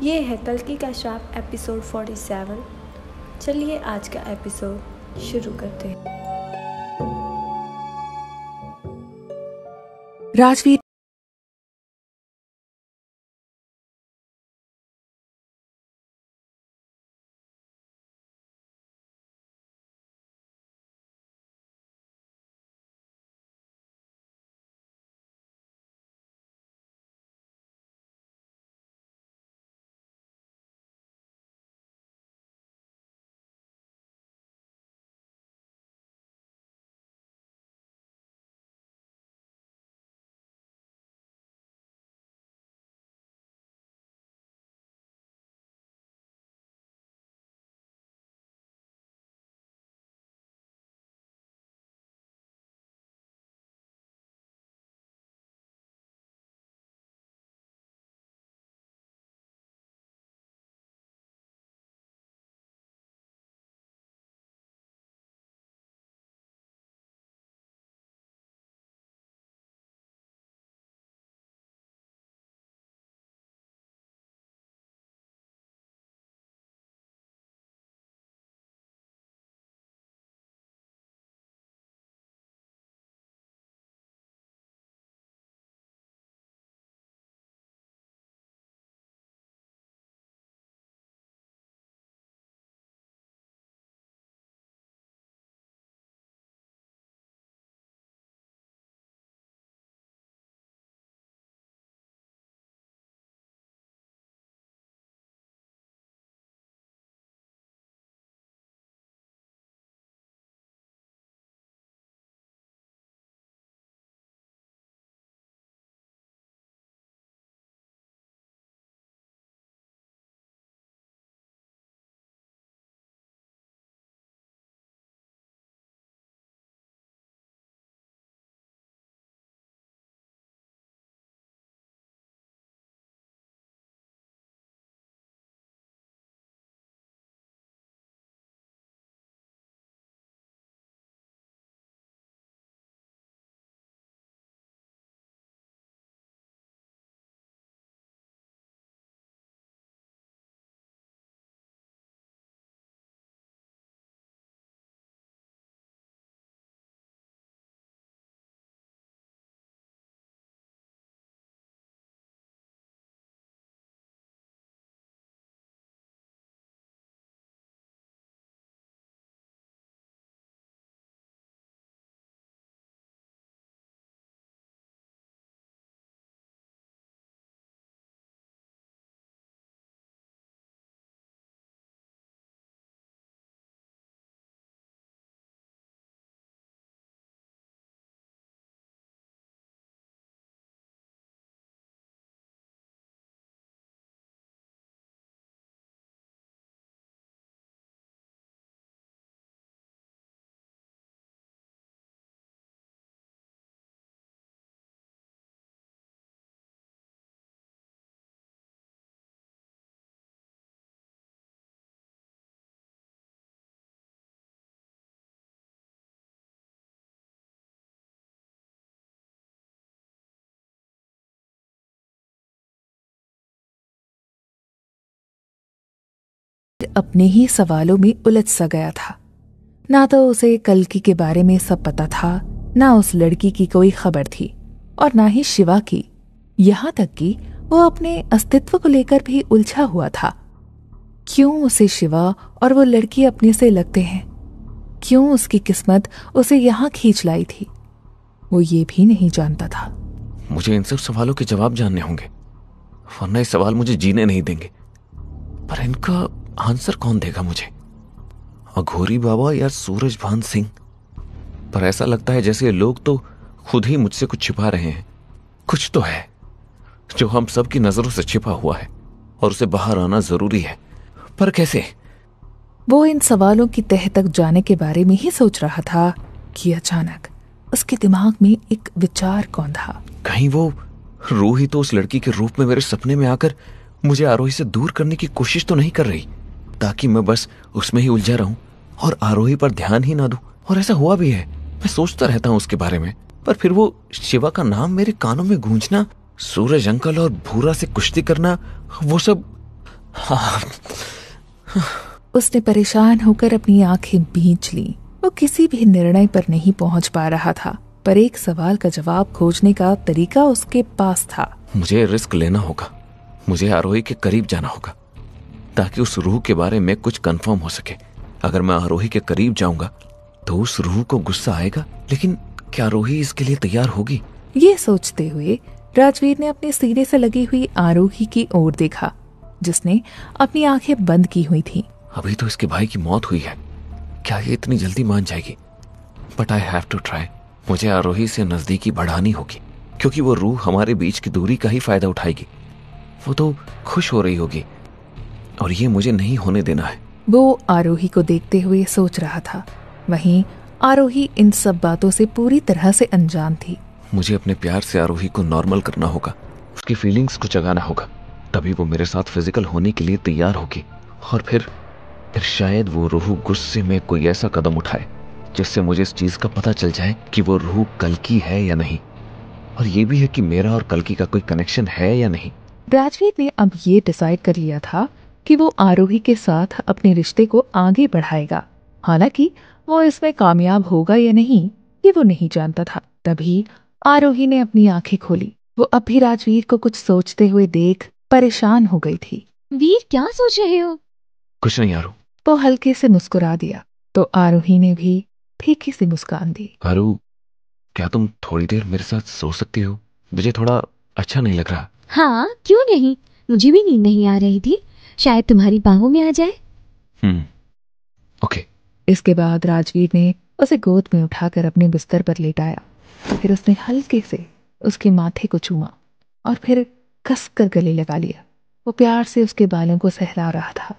ये है कलकी का श्राप एपिसोड 47 चलिए आज का एपिसोड शुरू करते हैं। राजवीर अपने ही सवालों में उलझ सा गया था। ना तो उसे कलकी के बारे में सब पता था, ना उस लड़की की कोई खबर थी, और ना ही शिवा की। यहाँ तक कि वो अपने अस्तित्व को लेकर भी उलझा हुआ था। क्यों उसे शिवा और वो लड़की अपने से लगते हैं? क्यों उसकी किस्मत उसे यहाँ खींच लाई थी? वो ये भी नहीं जानता था। मुझे इन सब सवालों के जवाब जानने होंगे, वरना ये सवाल मुझे जीने नहीं देंगे। पर इनका आंसर कौन देगा मुझे? अघोरी बाबा या सूरज भान सिंह? पर ऐसा लगता है जैसे लोग तो खुद ही मुझसे कुछ छिपा रहे हैं। कुछ तो है जो हम सबकी नज़रों से छिपा हुआ है और उसे बाहर आना ज़रूरी है। पर कैसे? वो इन सवालों की तह तक जाने के बारे में ही सोच रहा था कि अचानक उसके दिमाग में एक विचार कौन था। कहीं वो रूही तो उस लड़की के रूप में मेरे सपने में आकर मुझे आरोही से दूर करने की कोशिश तो नहीं कर रही? ताकि मैं बस उसमें ही उलझा रहूँ और आरोही पर ध्यान ही ना दूँ। और ऐसा हुआ भी है। मैं सोचता रहता हूँ उसके बारे में। पर फिर वो शिवा का नाम मेरे कानों में गूंजना सूरज अंकल और भूरा से कुश्ती करना वो सब हाँ। उसने परेशान होकर अपनी आँखें बींच ली। वो किसी भी निर्णय पर नहीं पहुँच पा रहा था पर एक सवाल का जवाब खोजने का तरीका उसके पास था। मुझे रिस्क लेना होगा। मुझे आरोही के करीब जाना होगा। ताकि उस रूह के बारे में कुछ कंफर्म हो सके। अगर मैं आरोही के करीब जाऊँगा तो उस रूह को गुस्सा आएगा। लेकिन क्या आरोही इसके लिए तैयार होगी? ये सोचते हुए राजवीर ने अपने सीने से लगी हुई आरोही की ओर देखा जिसने अपनी आँखें बंद की हुई थी। अभी तो इसके भाई की मौत हुई है। क्या ये इतनी जल्दी मान जाएगी? But I have to try मुझे आरोही से नजदीकी बढ़ानी होगी क्योंकि वो रूह हमारे बीच की दूरी का ही फ़ायदा उठाएगी। वो तो खुश हो रही होगी। और ये मुझे नहीं होने देना है। वो आरोही को देखते हुए सोच रहा था। वहीं आरोही इन सब बातों से पूरी तरह से अनजान थी। मुझे अपने प्यार से आरोही को नॉर्मल करना होगा। उसकी फीलिंग्स को जगाना होगा। तभी वो मेरे साथ फ़िज़िकल होने के लिए तैयार होगी। और फिर फिर शायद वो रूह गुस्से में कोई ऐसा कदम उठाए जिससे मुझे इस चीज़ का पता चल जाए कि वो रूह कल की है या नहीं। और ये भी है कि मेरा और कल की का कोई कनेक्शन है या नहीं। राजवीर ने अब ये डिसाइड कर लिया था कि वो आरोही के साथ अपने रिश्ते को आगे बढ़ाएगा। हालाँकि वो इसमें कामयाब होगा या नहीं ये वो नहीं जानता था। तभी आरोही ने अपनी आँखें खोली। वो अब भी राजवीर को कुछ सोचते हुए देख परेशान हो गई थी। वीर क्या सोच रहे हो? कुछ नहीं आरू। वो हल्के से मुस्कुरा दिया। तो आरोही ने भी फीकी सी मुस्कान दी। आरू क्या तुम थोड़ी देर मेरे साथ सो सकती हो? मुझे थोड़ा अच्छा नहीं लग रहा। हाँ क्यों नहीं? मुझे भी नींद नहीं आ रही थी। शायद तुम्हारी बाहों में आ जाए। हम्म ओके इसके बाद राजवीर ने उसे गोद में उठाकर अपने बिस्तर पर लेटाया। फिर उसने हल्के से उसके माथे को चूमा और फिर कस कर गले लगा लिया। वो प्यार से उसके बालों को सहला रहा था।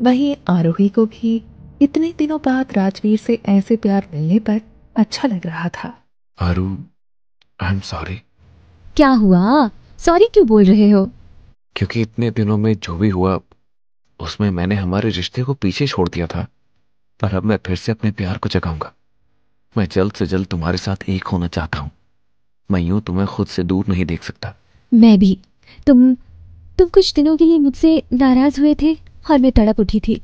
वहीं आरोही को भी इतने दिनों बाद राजवीर से ऐसे प्यार मिलने पर अच्छा लग रहा था। आरू आई एम सॉरी क्या हुआ? सॉरी क्यों बोल रहे हो? क्योंकि इतने दिनों में जो भी हुआ उसमें मैंने हमारे रिश्ते को पीछे छोड़ दिया था पर अब मैं फिर से अपने प्यार को जगाऊँगा। मैं जल्द से जल्द तुम्हारे साथ एक होना चाहता हूँ। मैं यूँ तुम्हें खुद से दूर नहीं देख सकता। मैं भी। तुम तुम कुछ दिनों के लिए मुझसे नाराज़ हुए थे और मैं तड़प उठी थी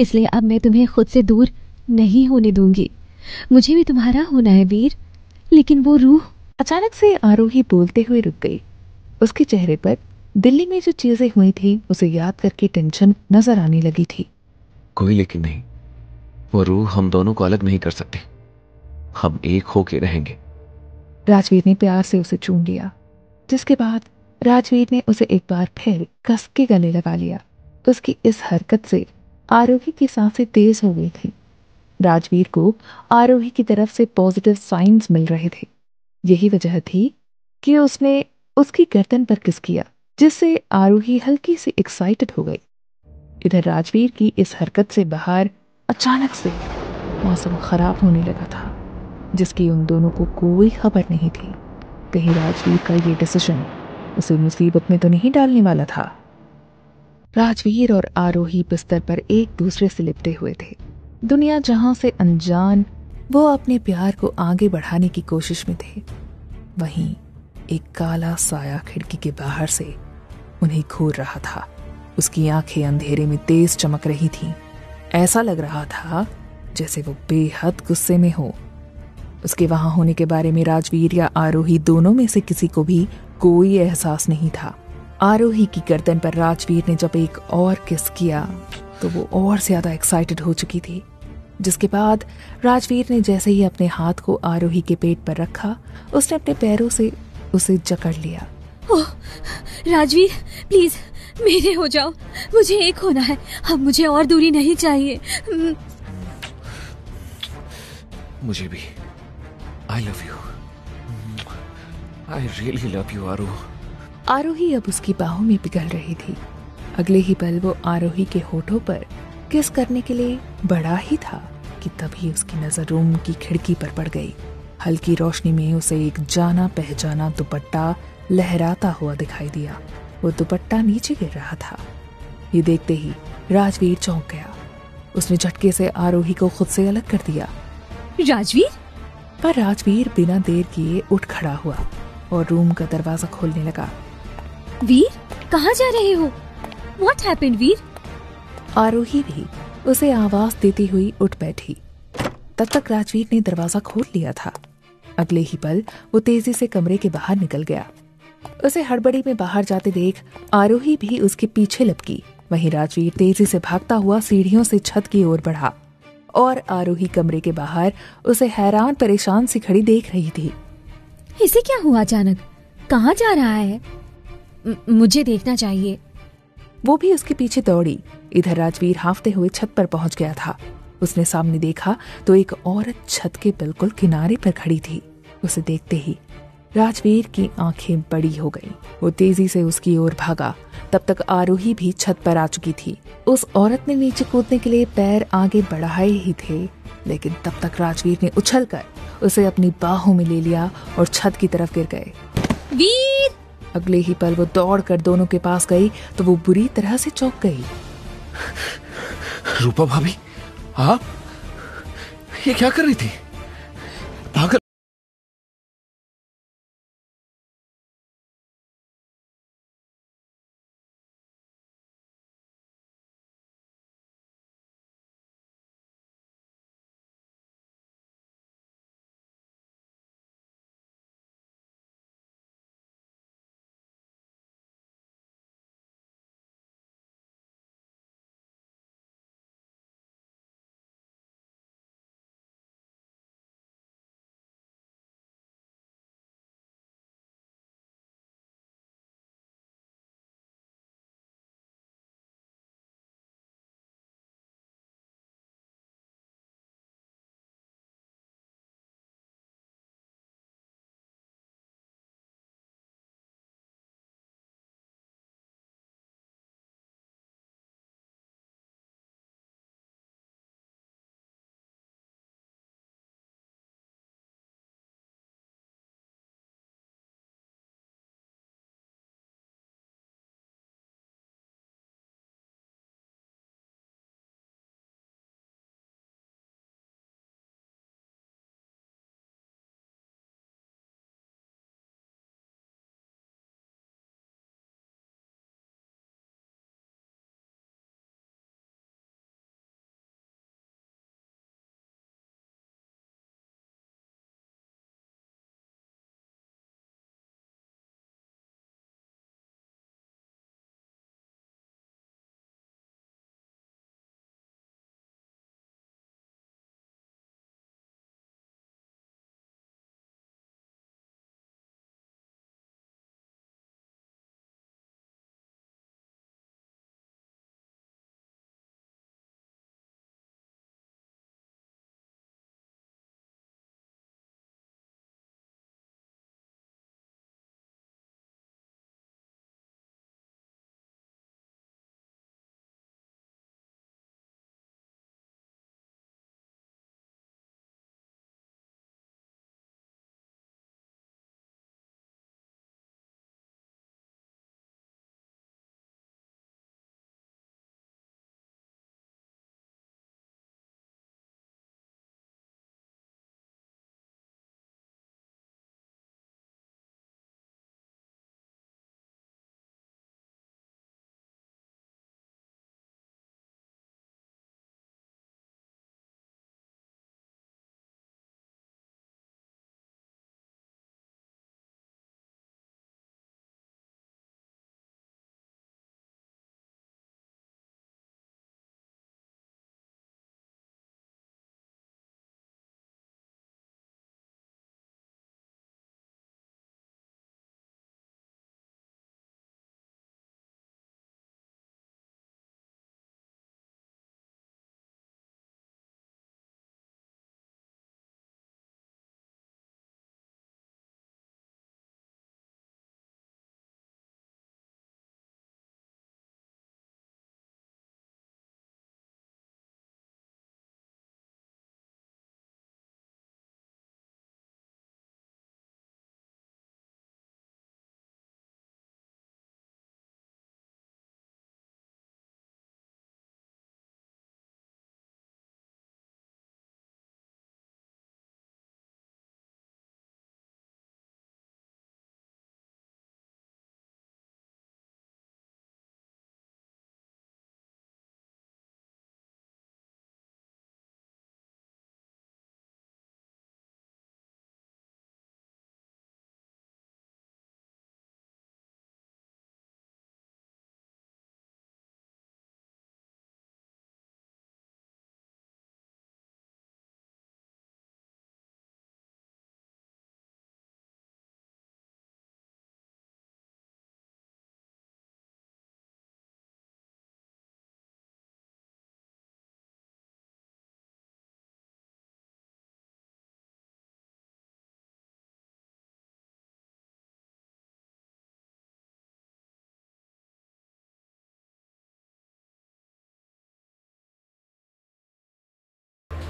इसलिए अब मैं तुम्हें खुद से दूर नहीं होने दूँगी। मुझे भी तुम्हारा होना है वीर लेकिन वो रूह अचानक से आरोही बोलते हुए रुक गई। उसके चेहरे पर दिल्ली में जो चीज़ें हुई थी उसे याद करके टेंशन नज़र आने लगी थी। कोई लेकिन नहीं। वो रूह हम दोनों को अलग नहीं कर सकती। हम एक होके रहेंगे। राजवीर ने प्यार से उसे चूम लिया जिसके बाद राजवीर ने उसे एक बार फिर कस के गले लगा लिया। उसकी इस हरकत से आरोही की साँसें तेज हो गई थी। राजवीर को आरोही की तरफ़ से पॉजिटिव साइंस मिल रहे थे। यही वजह थी कि उसने उसकी गर्दन पर किस किया। जिससे आरोही हल्की सी एक्साइटेड हो गई। इधर राजवीर की इस हरकत से बाहर अचानक से मौसम खराब होने लगा था, जिसकी उन दोनों को कोई खबर नहीं थी। कहीं राजवीर का ये डिसीज़न उसे मुसीबत में तो नहीं डालने वाला था। राजवीर और आरोही बिस्तर पर एक दूसरे से लिपटे हुए थे। दुनिया जहाँ से अनजान, वो अपने प्यार को आगे बढ़ाने की कोशिश में थे। वहीं एक काला साया खिड़की के बाहर से उन्हें घूर रहा था। उसकी आँखें अंधेरे में तेज चमक रही थीं। ऐसा लग रहा था जैसे वो बेहद गुस्से में हो। उसके वहाँ होने के बारे में राजवीर या आरोही दोनों में से किसी को भी कोई एहसास नहीं था। आरोही की गर्दन पर राजवीर ने जब एक और किस किया तो वो और ज़्यादा एक्साइटेड हो चुकी थी। जिसके बाद राजवीर ने जैसे ही अपने हाथ को आरोही के पेट पर रखा, उसने अपने पैरों से उसे जकड़ लिया। ओह राजवीर प्लीज़ मेरे हो जाओ। मुझे एक होना है। अब मुझे और दूरी नहीं चाहिए। हम्म, मुझे भी। I love you I really love you Aaru Aarohi अब उसकी बाहों में पिघल रही थी। अगले ही पल वो आरोही के होठों पर किस करने के लिए बड़ा ही था कि तभी उसकी नज़र रूम की खिड़की पर पड़ गई। हल्की रोशनी में उसे एक जाना पहचाना दुपट्टा लहराता हुआ दिखाई दिया। वो दुपट्टा नीचे गिर रहा था। ये देखते ही राजवीर चौंक गया। उसने झटके से आरोही को खुद से अलग कर दिया। राजवीर? पर राजवीर बिना देर किए उठ खड़ा हुआ और रूम का दरवाज़ा खोलने लगा। वीर कहाँ जा रहे हो? व्हाट हैपेंड वीर? आरोही भी उसे आवाज़ देती हुई उठ बैठी। तब तक राजवीर ने दरवाज़ा खोल लिया था। अगले ही पल वो तेज़ी से कमरे के बाहर निकल गया। उसे हड़बड़ी में बाहर जाते देख आरोही भी उसके पीछे लपकी। वहीं राजवीर तेज़ी से भागता हुआ सीढ़ियों से छत की ओर बढ़ा और आरोही कमरे के बाहर उसे हैरान परेशान सी खड़ी देख रही थी। इसे क्या हुआ अचानक? कहाँ जा रहा है? म- मुझे देखना चाहिए। वो भी उसके पीछे दौड़ी। इधर राजवीर हाफते हुए छत पर पहुँच गया था। उसने सामने देखा तो एक औरत छत के बिल्कुल किनारे पर खड़ी थी। उसे देखते ही राजवीर की आँखें बड़ी हो गईं। वो तेज़ी से उसकी ओर भागा। तब तक आरोही भी छत पर आ चुकी थी। उस औरत ने नीचे कूदने के लिए पैर आगे बढ़ाए ही थे। लेकिन तब तक राजवीर ने उछलकर उसे अपनी बाहों में ले लिया और छत की तरफ़ गिर गए। वीर! अगले ही पल वो दौड़कर दोनों के पास गई तो वो बुरी तरह से चौंक गई। रूपा भाभी आप? ये क्या कर रही थी?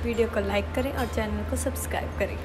वीडियो को लाइक करें और चैनल को सब्सक्राइब करें।